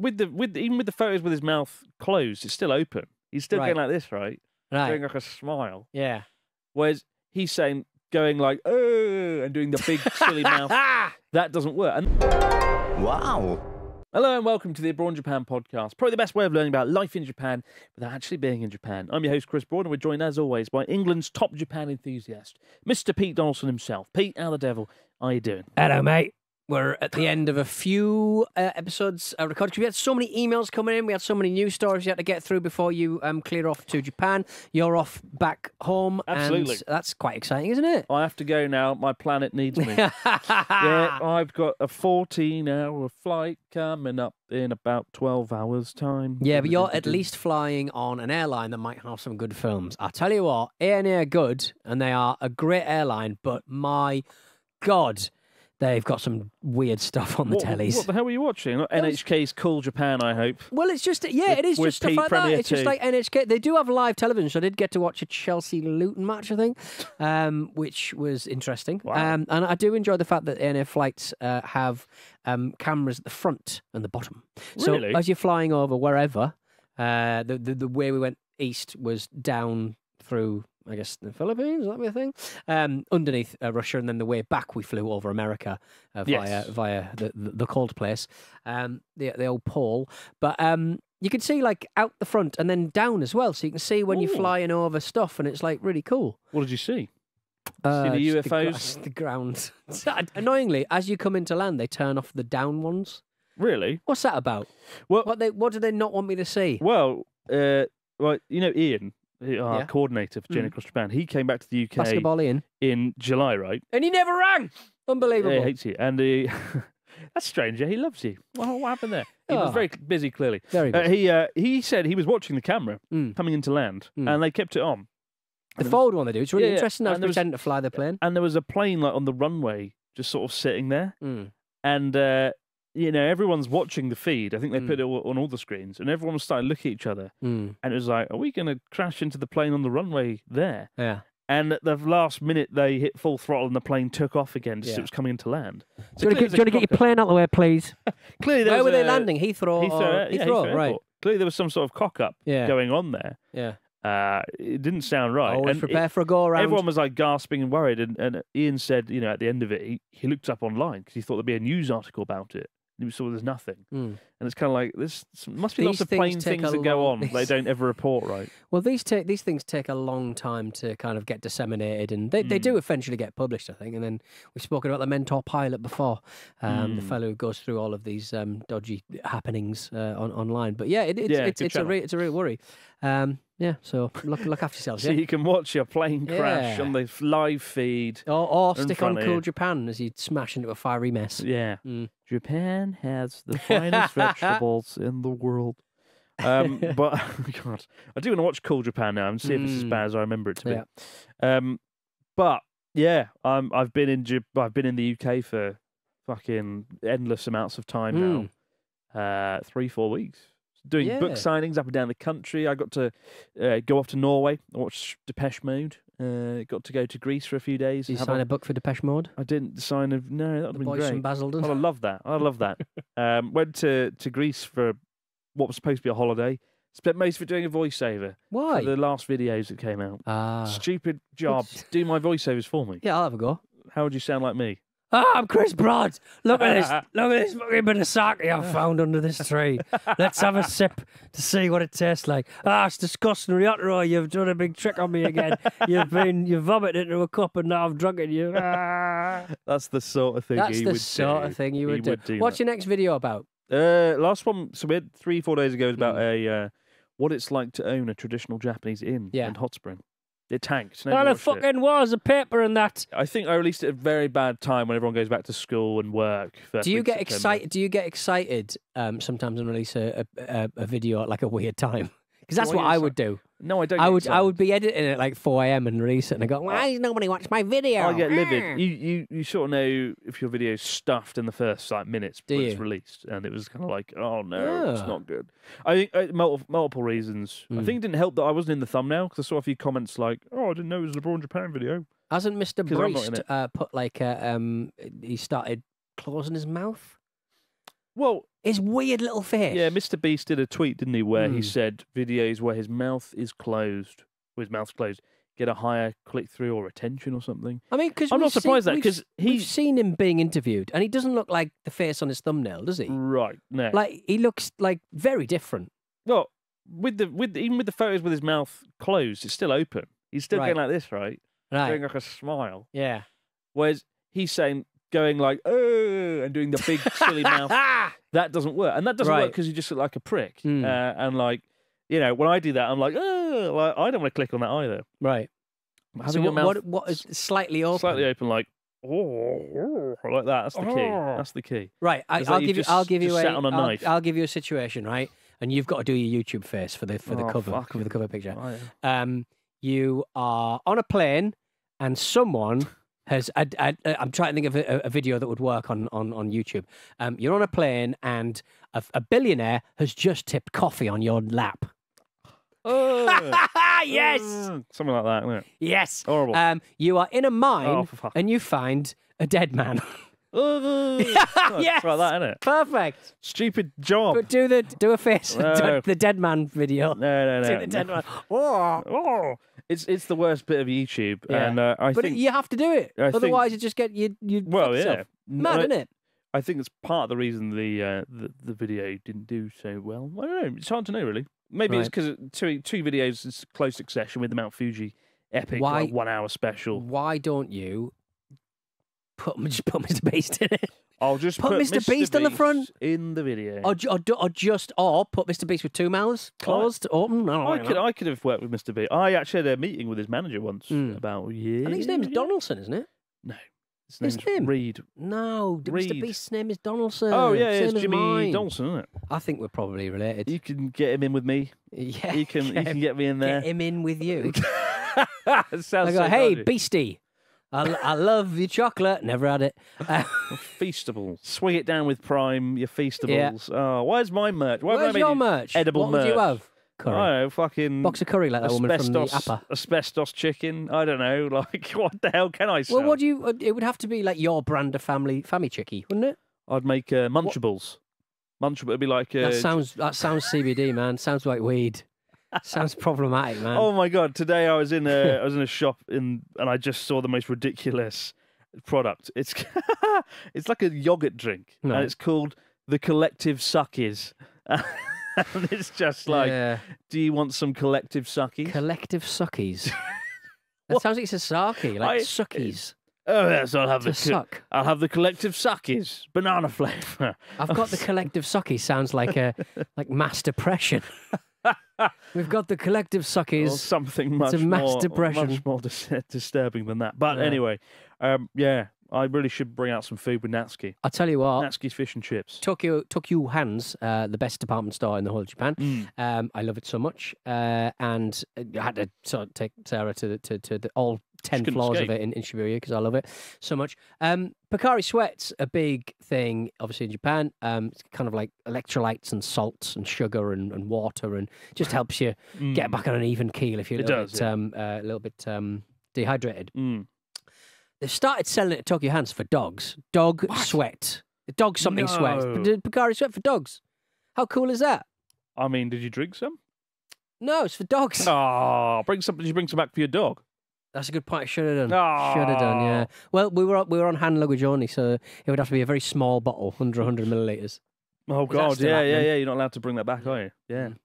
with the with even with the photos with his mouth closed, it's still open. He's still Right. going like this, right? Right. Doing like a smile. Yeah. Whereas he's saying going like oh and doing the big silly mouth. That doesn't work. And Wow. Hello and welcome to the Abroad in Japan podcast. Probably the best way of learning about life in Japan without actually being in Japan. I'm your host, Chris Broad, and we're joined as always by England's top Japan enthusiast, Mr. Pete Donaldson himself. Pete, how the devil are you doing? Hello, mate. We're at the end of a few uh, episodes uh, recorded. We had so many emails coming in. We had so many news stories you had to get through before you um, clear off to Japan. You're off back home. Absolutely. And that's quite exciting, isn't it? I have to go now. My planet needs me. yeah, I've got a 14 hour flight coming up in about 12 hours' time. Yeah, but you're at least flying on an airline that might have some good films. I tell you what, ANA are good, and they are a great airline. But my God, they've got some weird stuff on the What, tellies. what the hell were you watching? NHK's Cool Japan, I hope. Well, it's just yeah, With- it is just stuff like that. Premier It's just like NHK. They do have live television, so I did get to watch a Chelsea Luton match, I think, um, which was interesting. Wow. Um, and I do enjoy the fact that ANA flights uh, have um, cameras at the front and the bottom. So Really? as you're flying over wherever, uh, the, the the way we went east was down through. I guess the Philippines, that be a thing? Um, underneath uh, Russia, and then the way back we flew over America uh, via Yes. via the, the, the cold place, um, the the old pole. But um, you can see like out the front and then down as well, so you can see when you're flying over stuff, and it's like really cool. What did you see? Uh, the UFOs? the ground. Annoyingly, as you come into land, they turn off the down ones. Really? What's that about? Well, What they what do they not want me to see? Well, uh, well, you know, Ian, uh, our Yeah. coordinator for Journey Mm. Across Japan, he came back to the UK Basketball in, in July, right? and he never rang. Unbelievable. Yeah, he hates you, and he, that's strange. Yeah, he loves you. Well, what happened there? He was Oh. very busy, clearly. Very Uh, he uh, he said he was watching the camera Mm. coming into land, Mm. and they kept it on. the fold one they do. It's really Yeah, yeah, interesting. Was and there was- to fly the plane. And there was a plane like on the runway, just sort of sitting there, Mm. and. Uh, you know, everyone's watching the feed. I think they Mm. put it on all the screens, and everyone started looking at each other. Mm. And it was like, "Are we going to crash into the plane on the runway there?" Yeah. And at the last minute, they hit full throttle and the plane took off again just as Yeah. it was coming into land. So Do you want to there's a get your plane out of the way, please? Clearly there Where was were they landing? Heathrow, Heathrow, or yeah, Heathrow, Heathrow right? Clearly there was some sort of cock up Yeah. going on there. Yeah. Uh, it didn't sound right. Always And it- prepare for a go around. everyone was like gasping and worried. And, and Ian said, you know, at the end of it, he, he looked up online because he thought there'd be a news article about it. Saw there's nothing. Mm. And it's kind of like, this must be lots of things plain things that go long- on. They don't ever report, right? Well, these take these things take a long time to kind of get disseminated, and they, they Mm. do eventually get published, I think. And then we've spoken about the Mentour Pilot before, um, the Mm. fellow who goes through all of these um, dodgy happenings uh, on online. But yeah, it, it's Yeah, it's, it's a re- it's a real worry. Um, yeah, so look look after yourselves. So Yeah. you can watch your plane crash Yeah. on the live feed. Or, or stick on Cool. Japan as you smash into a fiery mess. Yeah. Mm. Japan has the finest vegetables in the world. Um, but God, I do want to watch Cool Japan now and see if it's as Mm. bad as I remember it to be. Yeah. Um, but yeah, I'm, I've been in Jap- I've been in the UK for fucking endless amounts of time Mm. now. Uh, three four weeks doing book signings up and down the country. I got to uh, go off to Norway and watch Depeche Mode. Uh, got to go to Greece for a few days. Did you sign a- a book for Depeche Mode? I didn't sign a no. That would The been boys great. from Basildon. Oh, I love that. I love that. um, went to, to Greece for what was supposed to be a holiday. Spent most of it doing a voiceover Why? for the last videos that came out. Ah. Stupid job. Do my voiceovers for me. Yeah, I'll have a go. How would you sound like me? Ah, I'm Chris Broad. Look at this. Look at this fucking bit of sake I found under this tree. Let's have a sip to see what it tastes like. Ah, it's disgusting, Ryotaro. You've done a big trick on me again. You've been, you vomited into a cup and now I've drunk it. You. Ah. That's the sort of thing That's he the would sort do. of thing you He would do. would do What's that. your next video about? Uh, last one. So we had three, four days ago. Was about Mm. a uh, what it's like to own a traditional Japanese inn Yeah. in Hot Spring. It tanked. Oh, Nobody the watched it. fucking was a paper and that. I think I released it at a very bad time when everyone goes back to school and work. first Do you get September. excited? Do you get excited um, sometimes and release a, a, a, a video at like a weird time? Because that's Do what I would do. No, I don't. I get would I would be editing it like 4 a.m. and release it and I go, why does nobody watch my video? I get Ah." livid. You, you you sort of know if your video's stuffed in the first like minutes Do when it's you? released, and it was kind of like, oh no, it's not good. I think uh, multiple, multiple reasons. I Mm. think it didn't help that I wasn't in the thumbnail because I saw a few comments like, oh, I didn't know it was a LeBron Japan video. Hasn't Mr. 'Cause I'm not in Beast it. uh, put like a, um he started claws in his mouth? Well, His weird little face. yeah, Mr. Beast did a tweet, didn't he, where he Hmm. said videos where his mouth is closed, with his mouth's closed, get a higher click through or retention or something. I mean, because I'm not surprised that, 'cause we've he- seen him being interviewed, and he doesn't look like the face on his thumbnail, does he? Right. No. Like he looks like very different. well, with the with even with the photos with his mouth closed, it's still open. He's still Right. going like this, right? Right. Doing like a smile. Yeah. Whereas he's saying going like oh and doing the big silly mouth. That doesn't work, and that doesn't work because you just look like a prick. Hmm. Uh, and like you know, when I do that, I'm like oh, like, I don't want to click on that either. Right. Having so your what, mouth what, what is slightly open? slightly open, like oh, like that. That's the key. Oh. That's the key. Right. I, It's like I'll you've give you. just- I'll give you a. on a I'll- knife. I'll give you a situation, right? And you've got to do your YouTube face for the for the Oh, cover for the cover picture. Um, you are on a plane, and someone has. I, I, I'm trying to think of a, a video that would work on on on YouTube. Um, you're on a plane, and a, a billionaire has just tipped coffee on your lap. Oh, yes, oh, something like that. Isn't it? yes. Horrible. Um, you are in a mine, oh, and you find a dead man. Oh, yes. Like that, isn't it? Perfect. Stupid job. But do the do a face No. the dead man video. no, no, Do no. the dead no. man. Oh. Oh, it's it's the worst bit of YouTube, Yeah. and uh, I But think you have to do it. I think- Otherwise, you just get you you. well, yeah, Mad, I, isn't it? I think it's part of the reason the uh, the, the video didn't do so well. I don't know. It's hard to know, really. Maybe it's Right. because two two videos in close succession with the Mount Fuji epic Why- one hour special. Why don't you put just put Mr. Beast in it, I'll just Put put, Mr. Beast on the front. in the video. or, or, just or put Mr. Beast with two mouths closed, open? I, I know. could I could have worked with Mr. Beast. I actually had a meeting with his manager once Mm. about a year. I think his name's. Donaldson, isn't it? No. His name's name? Reed. No, Mr. Beast's name is Donaldson. Oh yeah, same it's Jimmy mine. Donaldson, isn't it? I think we're probably related. You can get him in with me. yeah, You can you get, can get me in there. get him in with you. I go, so hey, dodgy. Beastie, I, I love your chocolate. Never had it. Uh, Feastable. Swing it down with Prime, your Feastables. Oh, where's my merch? Why I where's made your merch? edible merch. what would you merch? have? I Curry. don't know, fucking Box of curry like that woman from the asbestos, Appa. asbestos chicken. I don't know. Like, what the hell can I sell? Well, what do you? uh, It would have to be like your brand of family, family chicky, wouldn't it? I'd make uh, Munchables. Munchable. It'd be like. Uh, that sounds that sounds CBD, man. Sounds like weed. Sounds problematic, man. Oh my god! Today I was in a I was in a shop in and I just saw the most ridiculous product. It's it's like a yogurt drink Right. and it's called the Collective Suckies. and it's just like, yeah. do you want some collective suckies? collective suckies. that sounds like it's a sake, like I- suckies oh yes, I'll have to the suck. I'll have the collective suckies, banana flavour. I've got the collective suckies. Sounds like a like mass depression. We've got the collective or suckies. something much a mass more depression. much more dis- disturbing than that. But Yeah. anyway, um, yeah, I really should bring out some food with Natsuki. I'll tell you what. Natsuki's fish and chips. Tokyo Tokyo Hands, uh, the best department store in the whole of Japan. Mm. Um, I love it so much, uh, and I had to sort of take Sarah to the, to, to the, all ten floors escape. of it in, in Shibuya because I love it so much. Um, Pocari Sweat's a big thing, obviously in Japan. Um, it's kind of like electrolytes and salts and sugar and, and water, and just helps you get Mm. back on an even keel if you're a It little does, bit, yeah. um, uh, a little bit um, dehydrated. Mm. They've started selling it at Tokyo Hands for dogs. Dog What? sweat. Dog something sweat. No. The Pocari Sweat for dogs. How cool is that? I mean, did you drink some? No, it's for dogs. Oh, bring some. Did you bring some back for your dog? That's a good point. I should have done. Should have done. Yeah. Well, we were on- we were on hand luggage only, so it would have to be a very small bottle, under 100 milliliters. Oh God, yeah, yeah, happening? yeah. You're not allowed to bring that back, are you? Mm. Yeah. Mm.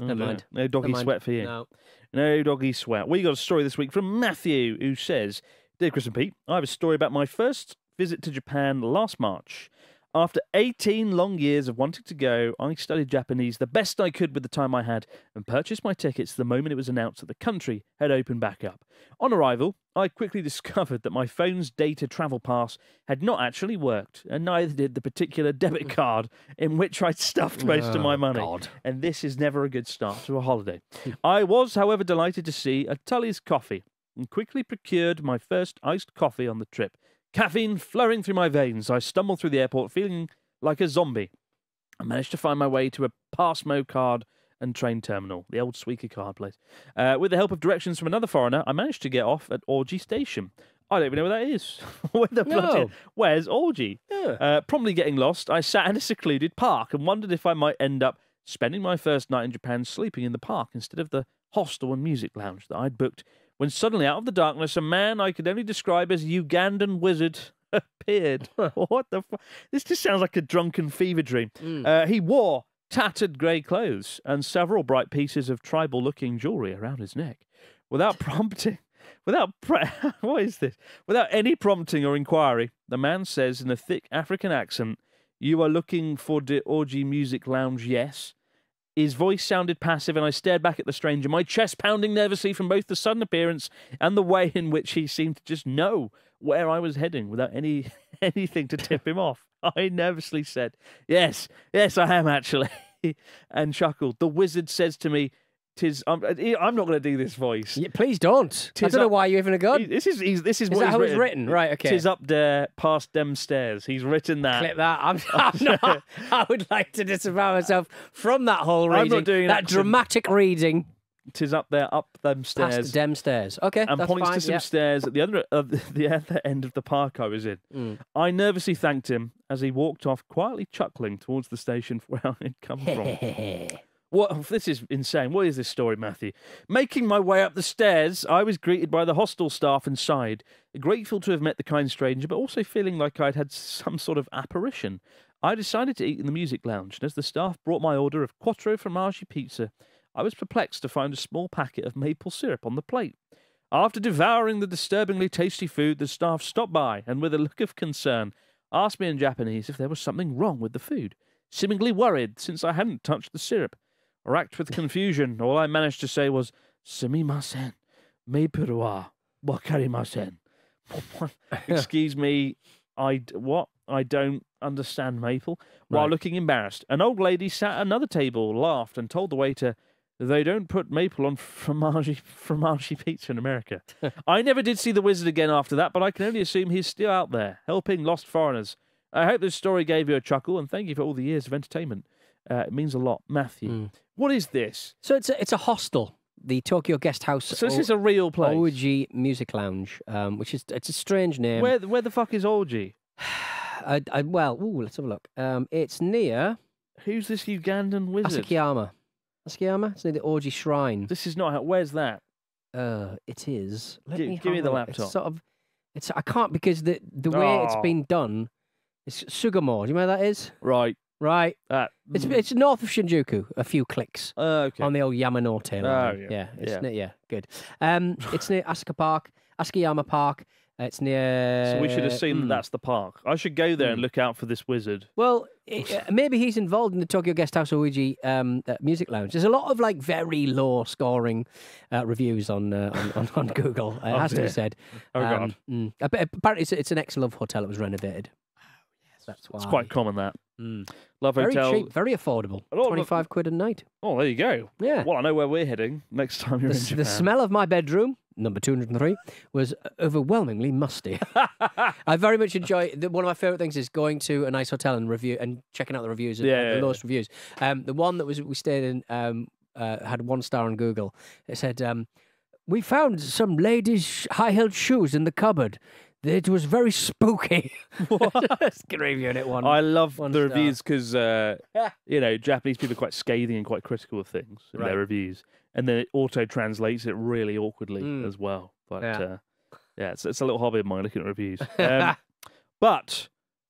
Oh, Never mind. No doggy sweat for you. No. No doggy sweat. We got a story this week from Matthew, who says, "Dear Chris and Pete, I have a story about my first visit to Japan last March." After 18 long years of wanting to go, I studied Japanese the best I could with the time I had and purchased my tickets the moment it was announced that the country had opened back up. On arrival, I quickly discovered that my phone's data travel pass had not actually worked, and neither did the particular debit mm. card in which I'd stuffed most of my Oh, money. God. And this is never a good start to a holiday. Hmm. I was, however, delighted to see a Tully's coffee and quickly procured my first iced coffee on the trip. Caffeine flowing through my veins, I stumbled through the airport feeling like a zombie. I managed to find my way to a Pasmo card and train terminal, the old Suica card place. Uh, with the help of directions from another foreigner, I managed to get off at Oji Station. I don't even know where that is. where the bloody, No. where's Oji? Yeah. Uh, promptly getting lost, I sat in a secluded park and wondered if I might end up spending my first night in Japan sleeping in the park instead of the hostel and music lounge that I'd booked. When suddenly, out of the darkness, a man I could only describe as Ugandan wizard appeared. what the? Fu- this just sounds like a drunken fever dream. Mm. Uh, he wore tattered grey clothes and several bright pieces of tribal-looking jewellery around his neck. Without prompting, without pre- what is this? Without any prompting or inquiry, the man says in a thick African accent, "You are looking for the Oji music lounge, yes." His voice sounded passive, and I stared back at the stranger, my chest pounding nervously from both the sudden appearance and the way in which he seemed to just know where I was heading without any anything to tip him off. I nervously said, "Yes, yes, I am actually," and chuckled. The wizard says to me, "Tis um, uh, I'm, I'm not going to do this voice. Yeah, please don't. I don't know why you even a He- gun. This is he's, this is, Is what that he's how written. written? Right, okay. Tis up there past them stairs. He's written that. Clip that. I'm, I'm not. I would like to disavow myself from that whole reading. I'm not doing that dramatic reading Tis up there up them stairs. past dem stairs. Okay, and points fine. to some yeah. stairs at the other of uh, the, the other end of the park I was in. Mm. I nervously thanked him as he walked off, quietly chuckling towards the station where I had come from. What? This is insane. What is this story, Matthew? Making my way up the stairs, I was greeted by the hostel staff inside, grateful to have met the kind stranger, but also feeling like I'd had some sort of apparition. I decided to eat in the music lounge, and as the staff brought my order of quattro formaggi pizza, I was perplexed to find a small packet of maple syrup on the plate. After devouring the disturbingly tasty food, the staff stopped by and, with a look of concern, asked me in Japanese if there was something wrong with the food, seemingly worried since I hadn't touched the syrup. Racked with confusion, all I managed to say was, Sumimasen, maple wa wakarimasen. Excuse me, I, what? I don't understand maple. While Right. looking embarrassed, an old lady sat at another table, laughed, and told the waiter they don't put maple on fromage fromage pizza in America. I never did see the wizard again after that, but I can only assume he's still out there helping lost foreigners. I hope this story gave you a chuckle, and thank you for all the years of entertainment. Uh, it means a lot, Matthew. Mm. What is this? So it's a, it's a hostel, the Tokyo Guest House. So this O- is a real place. Oji Music Lounge, um, which is it's a strange name. Where where the fuck is Oji? I, I, well, ooh, let's have a look. Um, it's near Who's this Ugandan wizard? Asukayama. Asukayama. It's near the Oji Shrine. This is not how. Where's that? Uh, it is. Let Gi- me give me the laptop. It's sort of. It's I can't because the the way it's been done. It's Sugamo. Do you know where that is? Right. Right. That. It's mm, it's north of Shinjuku. A few clicks. uh, okay. on the old Yamanote line. yeah. yeah, it's Yeah. Near, yeah, good. Um, it's near Asuka Park, Asukayama Park. Uh, It's near. so we should assume that mm. that's the park. I should go there and Mm. look out for this wizard. Well, i uh, maybe he's involved in the Tokyo Guest House Oji um, uh, music lounge. There's a lot of like very low scoring uh, reviews on, uh, on on on Google. Uh, it Oh, has to be said. Oh Um, god, mm. Uh, Apparently, it's, it's an ex-love hotel that was renovated. That's why. it's quite common that. Mm. Love very hotel. cheap, very affordable. A lot of- Twenty-five quid a night. Oh, there you go. Yeah. Well, I know where we're heading next time you're The, in Japan. the smell of my bedroom, number 203, was overwhelmingly musty. I very much enjoy the, one of my favorite things is going to a nice hotel and review and checking out the reviews, uh, Yeah, the yeah, lowest reviews. Um, the one that was we stayed in um, uh, had one star on Google. It said, um, "We found some ladies' high-heeled shoes in the cupboard. It was very spooky." Just reviewing it one. I love one the star. reviews because uh, you know Japanese people are quite scathing and quite critical of things in Right. their reviews, and then it auto translates it really awkwardly Mm. as well. But Yeah. uh, yeah, it's, it's a little hobby of mine looking at reviews. Um, but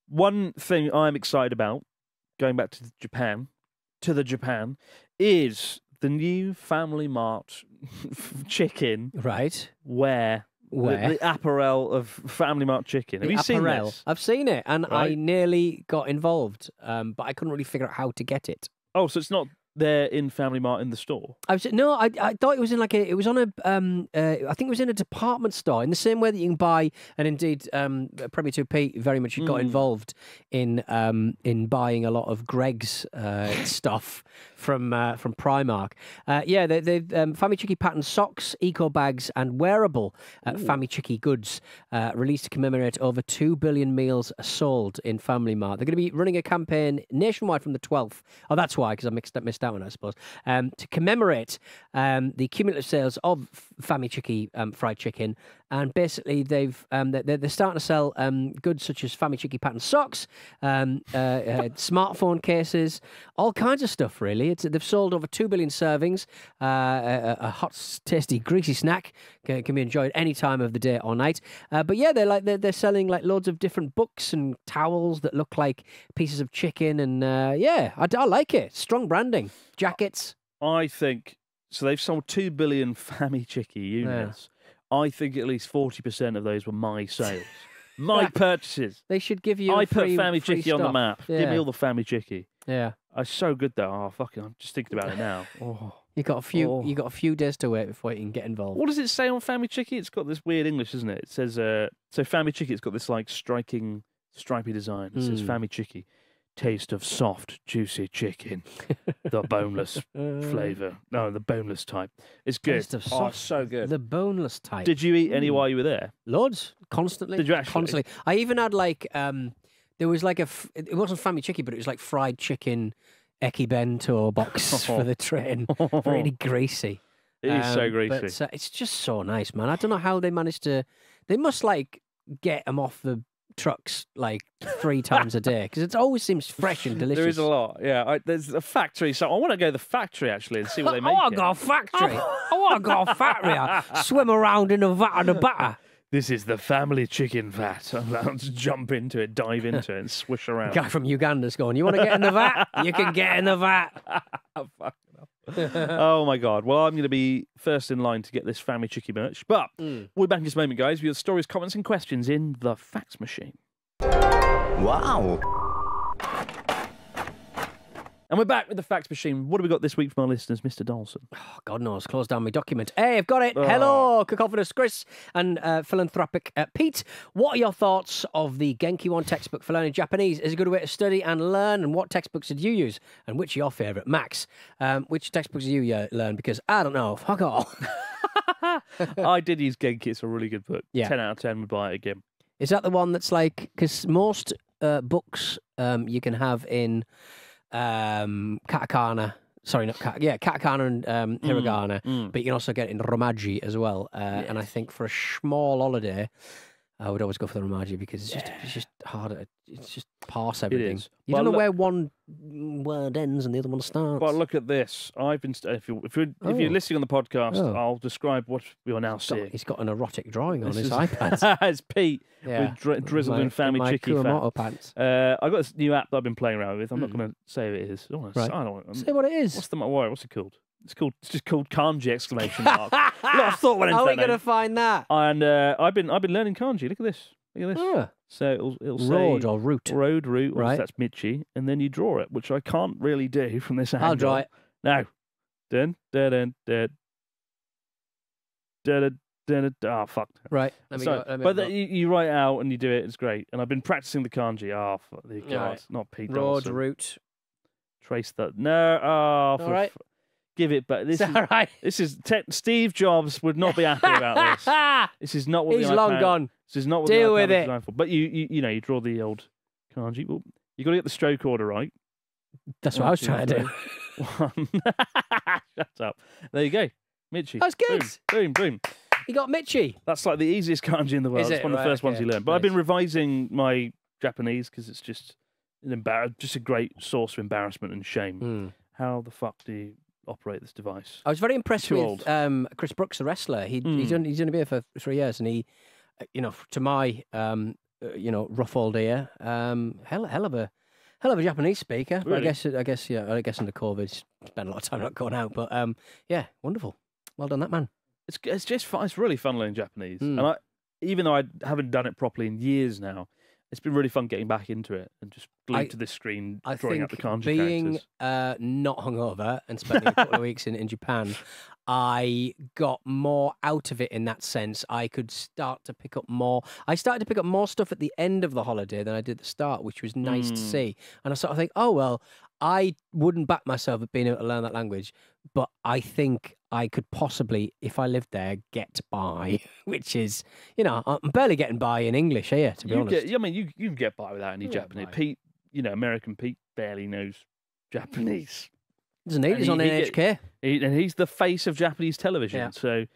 one thing I'm excited about, going back to Japan, to the Japan, is the new Family Mart chicken right. where. The- Where? The, apparel of Family Mart chicken. Have The you seen apparel. this? I've seen it, and I nearly got involved, um, but I couldn't really figure out how to get it. Oh, so it's not there in Family Mart in the store. I was no, I I thought it was in like a it was on a um uh, I think it was in a department store in the same way that you can buy and indeed um Premier Two Pete very much got Mm. involved in um in buying a lot of Greggs uh, stuff from uh, from Primark. Uh, yeah, they they um, Family Chicky pattern socks, eco bags, and wearable uh, Family Chicky goods uh, released to commemorate over two billion meals sold in Family Mart. They're going to be running a campaign nationwide from the 12th. Oh, that's why because I mixed up missed missed out on, I suppose. Um, to commemorate um, the cumulative sales of Famichiki um, fried chicken, and basically they've um, they're, they're starting to sell um, goods such as Famichiki pattern socks, um, uh, uh, smartphone cases, all kinds of stuff. Really, it's, they've sold over two billion servings. Uh, a, a hot, tasty, greasy snack can, can be enjoyed any time of the day or night. Uh, but yeah, they're like they're, they're selling like loads of different books and towels that look like pieces of chicken, and uh, yeah, I, I like it. Strong branding, jackets. I think so. They've sold two billion Famichiki units. I think at least forty percent of those were my sales, my purchases. They should give you. I a put free, Fammy free Chicky on the stuff. map. Give me all the Famichiki. Yeah, Oh, so good though. Oh fucking! I'm just thinking about it now. Oh. you got a few. Oh. You got a few days to wait before you can get involved. What does it say on Family Chicky? It's got this weird English, isn't it? It says, uh, so Family Chicky, it's got this like striking, stripy design. It says Mm. Family Chicky, taste of soft, juicy chicken, the boneless flavour. No, the boneless type. It's good. Taste of Oh, so good. The boneless type. Did you eat any Mm. while you were there? Loads constantly. Did you actually? Constantly. I even had like um, there was like a. F- it wasn't family chicken, but it was like fried chicken, eki bento box for the train. Really greasy. It is so Um, greasy. But uh, it's just so nice, man. I don't know how they managed to. They must like get them off the trucks like three times a day because it always seems fresh and delicious. There is a lot, yeah. I, there's a factory, so I want to go to the factory actually and see what they oh, I make. want it. to go factory. Oh, I want to go factory. I swim around in a vat of the butter. This is the family chicken vat. I'm about to jump into it, dive into it, and swish around. Guy from Uganda's going. You want to get in the vat? You can get in the vat. Oh, oh my god! Well, I'm going to be first in line to get this family chicky merch. But Mm. we'll be back in just a moment, guys. With your stories, comments, and questions in the fax machine. Wow. And we're back with the fax machine. What have we got this week from our listeners, Mr. Dawson? Oh, God knows. Close down my document. Hey, I've got it. Oh. Hello, cacophonous Chris and uh, philanthropic uh, Pete. What are your thoughts of the Genki One textbook for learning Japanese? Is it a good way to study and learn? And what textbooks did you use? And which are your favourite? Max, um, which textbooks did you uh, learn? Because I don't know. Fuck all. I did use Genki. It's a really good book. Yeah. 10 out of 10 would buy it again. Is that the one that's like because most uh, books um, you can have in um, katakana. Sorry, not kata, yeah, katakana and um, hiragana, Mm. but you can also get it in romaji as well. Uh, And I think for a small holiday, I would always go for the romaji because it's just it's just harder. It's just parse everything. You Well, don't know where one word ends and the other one starts. But look at this. I've been. St- if, you, if, you're, if Oh. you're listening on the podcast, Oh. I'll describe what we are now He's got- seeing. he's got an erotic drawing on This his is- iPad. it's Pete with dri- drizzled in family my chicky fat. Pants. Uh, I got this new app that I've been playing around with. I'm not Mm. going to say who it is. I don't wanna, Right. I don't Say what it is. what's the why, What's it called? It's called. It's just called kanji exclamation mark. lot of thought went into How are we that going to name. find that? and uh, I've been I've been learning kanji. Look at this. Look at this. Ah, So it'll it'll say road or route. road route. Right. Right. That's Michi, and then you draw it, which I can't really do from this angle. I'll draw it. No. Dun dun dun dun. Dun dun dun. dun. Oh fuck. Right. Let me So- go. Let me but go. the, you, you write out and you do it. It's great. And I've been practicing the kanji. Ah, oh, fuck the God, Right. not Pete road Dawson. route. Trace that. No. Oh, for All right. f- give it. But this It's is all right. this is te- Steve Jobs would not be happy about this. This is not what He's the long iPad- gone. This is not what Deal the with it. designed for. But you, you you know you draw the old kanji. Well, you got to get the stroke order right. That's what One, I was trying to do. One. Shut up. There you go. Michi. That's good. Boom, boom, boom. He got Mitchy. That's like the easiest kanji in the world. Is It's it? one of the Right, first ones okay. you learn. But I've been Nice. revising my Japanese because it's just an embar- just a great source of embarrassment and shame. How the fuck do you operate this device? I was very impressed Too with um, Chris Brookes, the wrestler. He, Mm. He's only he's only been here for three years, and he, you know, to my um, uh, you know rough old ear, um, hell hell of a hell of a Japanese speaker. But I guess I guess yeah, I guess under COVID, spent a lot of time not going out. But um, yeah, wonderful. Well done, that man. It's it's just fun. It's really fun learning Japanese, Mm. and I even though I haven't done it properly in years now, it's been really fun getting back into it and just glued I- to this screen, I drawing out the kanji being characters. uh, not hungover and spending a couple of weeks in, in Japan, I got more out of it in that sense. I could start to pick up more. I started to pick up more stuff at the end of the holiday than I did at the start, which was nice to Mm. see. And I sort of think, oh well, I wouldn't back myself at being able to learn that language, but I think I could possibly, if I lived there, get by. Which is, you know, I'm barely getting by in English here, to be You honest. get, I mean, you you can get by without any You Japanese. Pete, you know, American Pete barely knows Japanese. Doesn't he? And He's he- on he get- NHK. He, and he's the face of Japanese television, Yeah. so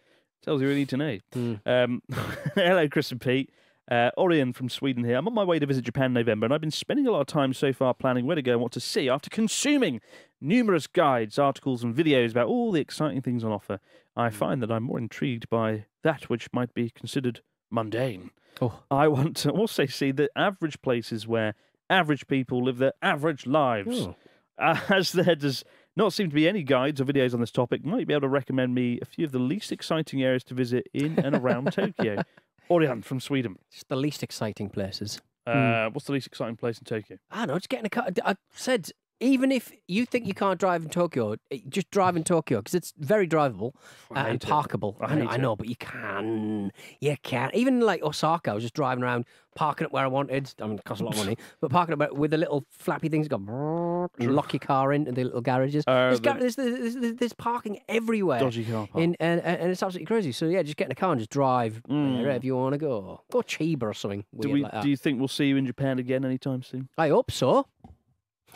tells you all you need to know. Mm. Um, hello, Chris and Pete. Uh, Orion from Sweden here. I'm on my way to visit Japan in November, and I've been spending a lot of time so far planning where to go and what to see after consuming numerous guides, articles, and videos about all the exciting things on offer. I find that I'm more intrigued by that which might be considered mundane. Oh. I want to also see the average places where average people live their average lives. Oh. As there does not seem to be any guides or videos on this topic, might be able to recommend me a few of the least exciting areas to visit in and around Tokyo? Orion from Sweden. Just the least exciting places. Uh, What's the least exciting place in Tokyo? I don't know, just getting a car. I said, even if you think you can't drive in Tokyo, eh, just drive in Tokyo because it's very drivable uh, and parkable. I I, know, I know, but you can. You can. Even like Osaka, I was just driving around, parking it where I wanted. I mean, it costs a lot of money, but parking it where- with the little flappy things go and lock your car into the little garages. Uh, there's, the- gar- there's, there's, there's, there's parking everywhere. Dodgy car park. In, and, and and it's absolutely crazy. So yeah, just get in a car and just drive Mm. wherever you want to go. Go Chiba or something do, we, like do you think we'll see you in Japan again anytime soon? I hope so.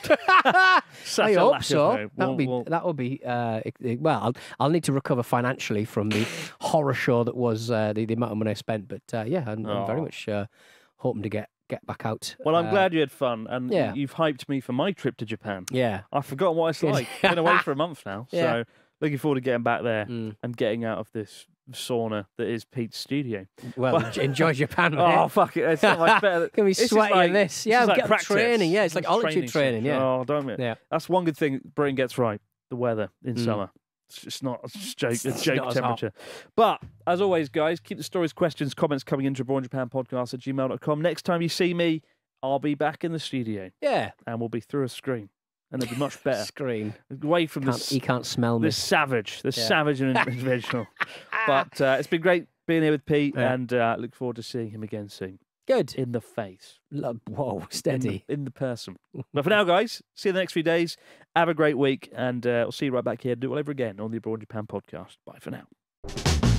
I hope so. That would be we'll- that would be uh, well. I'll, I'll need to recover financially from the horror show that was uh, the, the amount of money I spent. But uh, yeah, I'm, I'm very much uh, hoping to get get back out. Well, I'm uh, glad you had fun, and yeah. you've hyped me for my trip to Japan. Yeah. I've forgotten what it's like. Been away for a month now, Yeah. so looking forward to getting back there Mm. and getting out of this sauna that is Pete's studio. Well, en- enjoy Japan. Oh fuck it! It's not much better. Gonna be sweaty like- in this. Yeah, like get practice. training. Yeah, it's like altitude training. session. Yeah. Oh, don't it? Yeah. That's one good thing Britain gets right: the weather in Mm. summer. It's just not it's joke, a It's joke not as temperature. But as always, guys, keep the stories, questions, comments coming into Abroad Japan podcast at gmail.com. Next time you see me, I'll be back in the studio Yeah. and we'll be through a screen. And it'd be much better. Screen. Away from Can't, this he can't smell me. this savage, this Yeah. savage and individual. but uh, it's been great being here with Pete, Yeah. and uh, look forward to seeing him again soon Good. in the face, Whoa, in the, steady. in the person. but for now, guys, see you in the next few days. Have a great week, and uh, we'll see you right back here. Do it all over again on the Abroad Japan podcast. Bye for now.